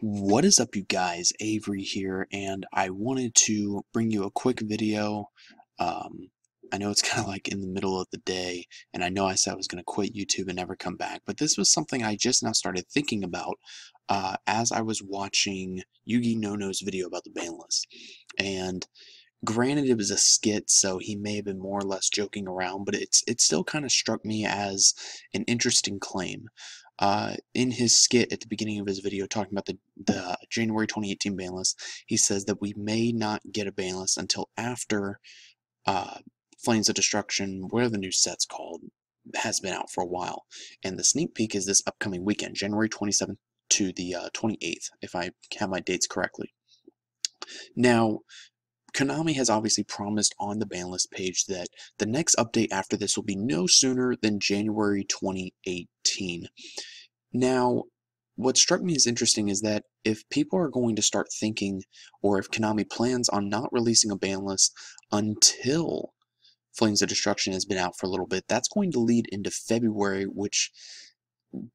What is up, you guys? Avery here, and I wanted to bring you a quick video. Um, I know it's kind of like in the middle of the day, and I know I said I was going to quit YouTube and never come back, but this was something I just now started thinking about uh, as I was watching Yugi Nono's video about the ban list. And granted, it was a skit, so he may have been more or less joking around, but it's it still kind of struck me as an interesting claim uh, in his skit at the beginning of his video talking about the, the January 2018 ban list, he says that we may not get a ban list until after uh, Flames of Destruction, whatever the new set's called, has been out for a while. And the sneak peek is this upcoming weekend, January 27th to the uh, 28th, if I have my dates correctly. Now, Konami has obviously promised on the ban list page that the next update after this will be no sooner than January 2018. Now, what struck me as interesting is that if people are going to start thinking, or if Konami plans on not releasing a ban list until Flames of Destruction has been out for a little bit, that's going to lead into February, which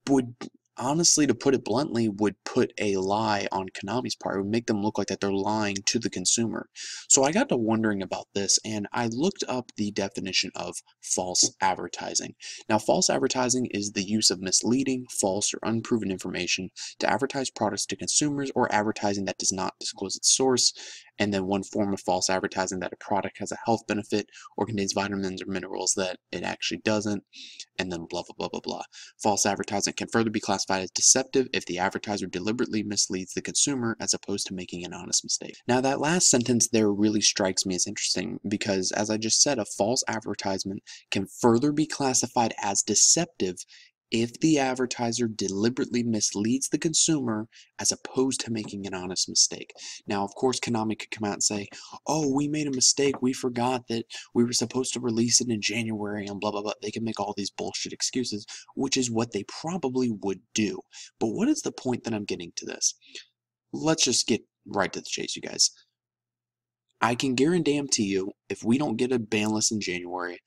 would honestly, to put it bluntly, would put a lie on Konami's part. It would make them look like that they're lying to the consumer. So I got to wondering about this, and I looked up the definition of false advertising. Now, false advertising is the use of misleading, false, or unproven information to advertise products to consumers or advertising that does not disclose its source and then one form of false advertising that a product has a health benefit or contains vitamins or minerals that it actually doesn't, and then blah, blah, blah, blah, blah. False advertising can further be classified as deceptive if the advertiser deliberately misleads the consumer as opposed to making an honest mistake. Now, that last sentence there really strikes me as interesting because, as I just said, a false advertisement can further be classified as deceptive if the advertiser deliberately misleads the consumer as opposed to making an honest mistake. Now, of course, Konami could come out and say, oh, we made a mistake. We forgot that we were supposed to release it in January and blah, blah, blah. They can make all these bullshit excuses, which is what they probably would do. But what is the point that I'm getting to this? Let's just get right to the chase, you guys. I can guarantee to you, if we don't get a ban list in January,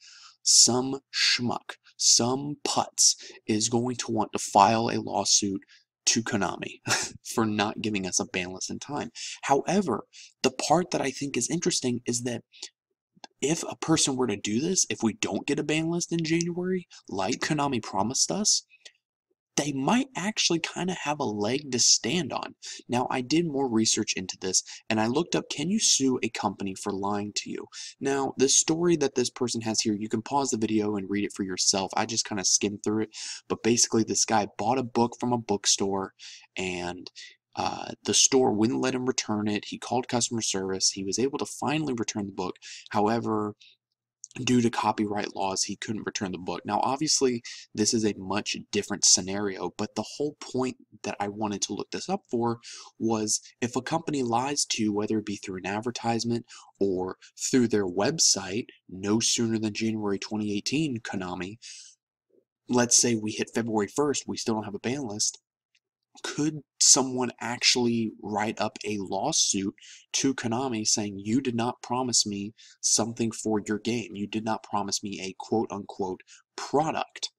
some schmuck some putz is going to want to file a lawsuit to Konami for not giving us a ban list in time. However, the part that I think is interesting is that if a person were to do this, if we don't get a ban list in January, like Konami promised us, they might actually kind of have a leg to stand on. Now, I did more research into this and I looked up can you sue a company for lying to you? Now, the story that this person has here, you can pause the video and read it for yourself. I just kind of skimmed through it, but basically, this guy bought a book from a bookstore and uh, the store wouldn't let him return it. He called customer service. He was able to finally return the book. However, due to copyright laws, he couldn't return the book. Now, obviously, this is a much different scenario, but the whole point that I wanted to look this up for was if a company lies to you, whether it be through an advertisement or through their website, no sooner than January 2018, Konami, let's say we hit February 1st, we still don't have a ban list, could someone actually write up a lawsuit to Konami saying you did not promise me something for your game? You did not promise me a quote unquote product,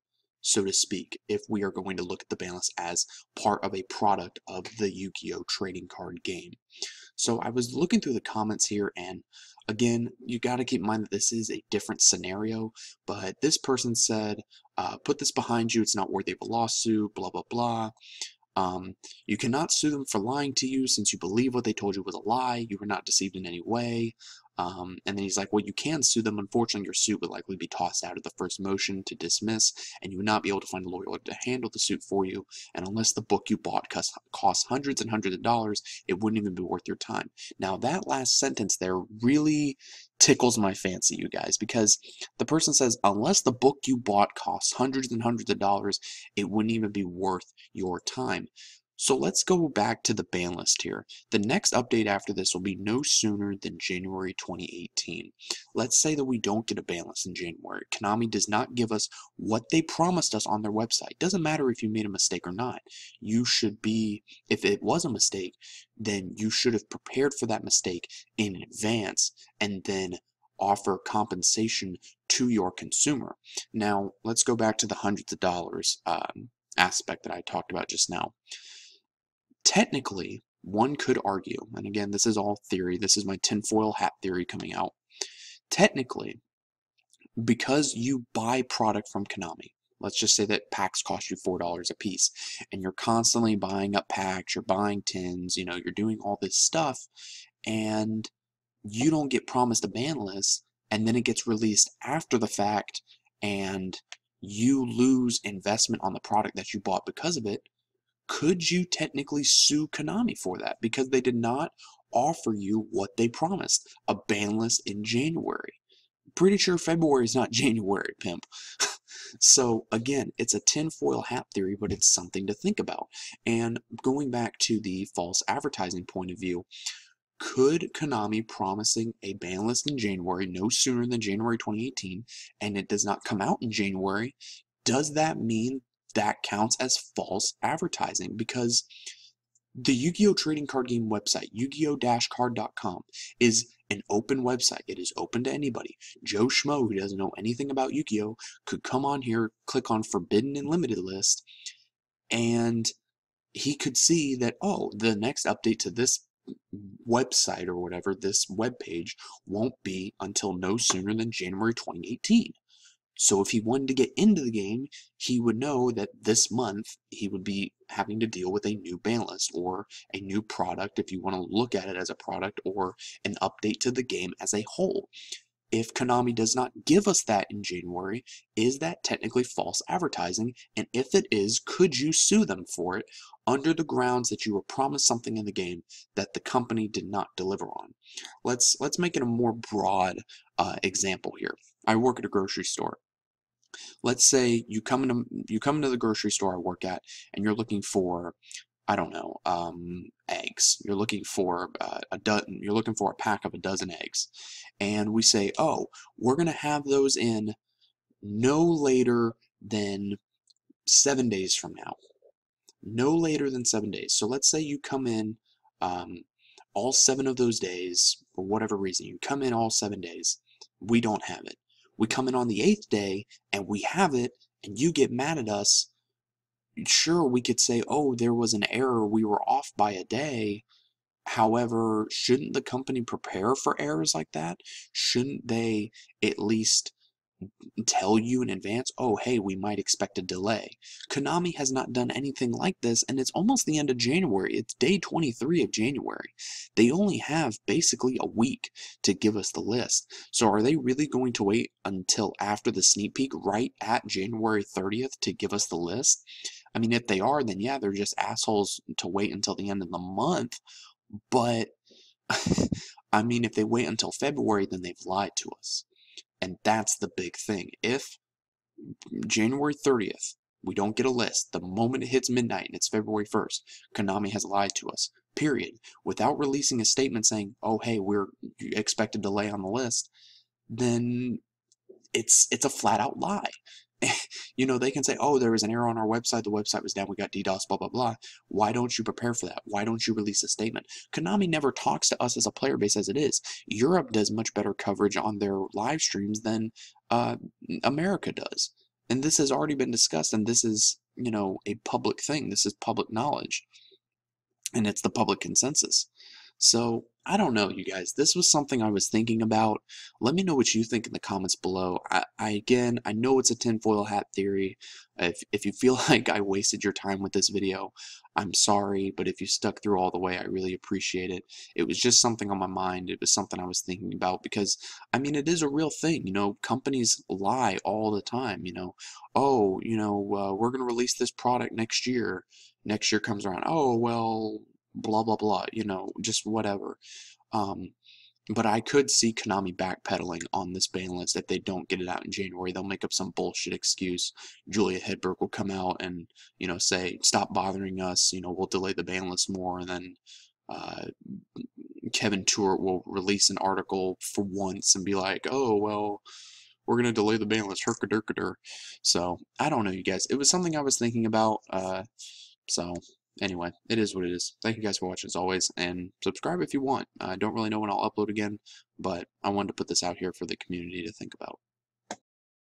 so to speak, if we are going to look at the balance as part of a product of the Yu-Gi-Oh! trading card game. So I was looking through the comments here and again, you got to keep in mind that this is a different scenario, but this person said, uh, put this behind you, it's not worthy of a lawsuit, blah, blah, blah. Um, you cannot sue them for lying to you since you believe what they told you was a lie. You were not deceived in any way. Um, and then he's like, well, you can sue them. Unfortunately, your suit would likely be tossed out of the first motion to dismiss, and you would not be able to find a lawyer to handle the suit for you. And unless the book you bought costs, costs hundreds and hundreds of dollars, it wouldn't even be worth your time. Now, that last sentence there really tickles my fancy, you guys, because the person says, unless the book you bought costs hundreds and hundreds of dollars, it wouldn't even be worth your time. So let's go back to the ban list here. The next update after this will be no sooner than January 2018. Let's say that we don't get a ban list in January. Konami does not give us what they promised us on their website. Doesn't matter if you made a mistake or not. You should be, if it was a mistake, then you should have prepared for that mistake in advance and then offer compensation to your consumer. Now, let's go back to the hundreds of dollars um, aspect that I talked about just now technically, one could argue, and again, this is all theory, this is my tinfoil hat theory coming out. Technically, because you buy product from Konami, let's just say that packs cost you $4 a piece, and you're constantly buying up packs, you're buying tins, you know, you're doing all this stuff, and you don't get promised a ban list, and then it gets released after the fact, and you lose investment on the product that you bought because of it, could you technically sue Konami for that? Because they did not offer you what they promised, a ban list in January. Pretty sure February is not January, pimp. so again, it's a tinfoil hat theory, but it's something to think about. And going back to the false advertising point of view, could Konami promising a ban list in January no sooner than January 2018 and it does not come out in January, does that mean that counts as false advertising? Because the Yu-Gi-Oh! trading card game website, yu-gi-oh-card.com, is an open website. It is open to anybody. Joe Schmo, who doesn't know anything about Yu-Gi-Oh! could come on here, click on Forbidden and Limited list, and he could see that, oh, the next update to this website or whatever, this web page, won't be until no sooner than January 2018. So if he wanted to get into the game, he would know that this month he would be having to deal with a new list or a new product if you want to look at it as a product or an update to the game as a whole. If Konami does not give us that in January, is that technically false advertising? And if it is, could you sue them for it under the grounds that you were promised something in the game that the company did not deliver on? Let's let's make it a more broad uh, example here. I work at a grocery store. Let's say you come into you come into the grocery store I work at, and you're looking for I don't know, um, eggs. You're looking for uh, a dozen. You're looking for a pack of a dozen eggs, and we say, oh, we're gonna have those in no later than seven days from now. No later than seven days. So let's say you come in um, all seven of those days for whatever reason. You come in all seven days. We don't have it. We come in on the eighth day and we have it, and you get mad at us. Sure we could say oh there was an error. We were off by a day. However shouldn't the company prepare for errors like that? Shouldn't they at least tell you in advance, oh, hey, we might expect a delay. Konami has not done anything like this, and it's almost the end of January. It's day 23 of January. They only have basically a week to give us the list. So are they really going to wait until after the sneak peek, right at January 30th, to give us the list? I mean, if they are, then yeah, they're just assholes to wait until the end of the month. But, I mean, if they wait until February, then they've lied to us. And that's the big thing. If January 30th, we don't get a list, the moment it hits midnight and it's February 1st, Konami has lied to us, period, without releasing a statement saying, oh, hey, we're expected to lay on the list, then it's it's a flat out lie. you know, they can say, oh, there was an error on our website, the website was down, we got DDoS, blah, blah, blah. Why don't you prepare for that? Why don't you release a statement? Konami never talks to us as a player base as it is. Europe does much better coverage on their live streams than uh, America does. And this has already been discussed, and this is, you know, a public thing. This is public knowledge. And it's the public consensus. So I don't know, you guys. This was something I was thinking about. Let me know what you think in the comments below. I, I again, I know it's a tinfoil hat theory. If, if you feel like I wasted your time with this video, I'm sorry, but if you stuck through all the way, I really appreciate it. It was just something on my mind. It was something I was thinking about because, I mean, it is a real thing. You know, companies lie all the time. You know, oh, you know, uh, we're going to release this product next year. Next year comes around. Oh, well, blah blah blah, you know, just whatever. Um, but I could see Konami backpedaling on this ban list if they don't get it out in January. They'll make up some bullshit excuse. Julia Hedberg will come out and you know say, "Stop bothering us." You know, we'll delay the ban list more, and then uh, Kevin Tewart will release an article for once and be like, "Oh well." We're gonna delay the ban list, herkaderkader. So I don't know, you guys. It was something I was thinking about. Uh, so anyway, it is what it is. Thank you guys for watching as always, and subscribe if you want. I don't really know when I'll upload again, but I wanted to put this out here for the community to think about.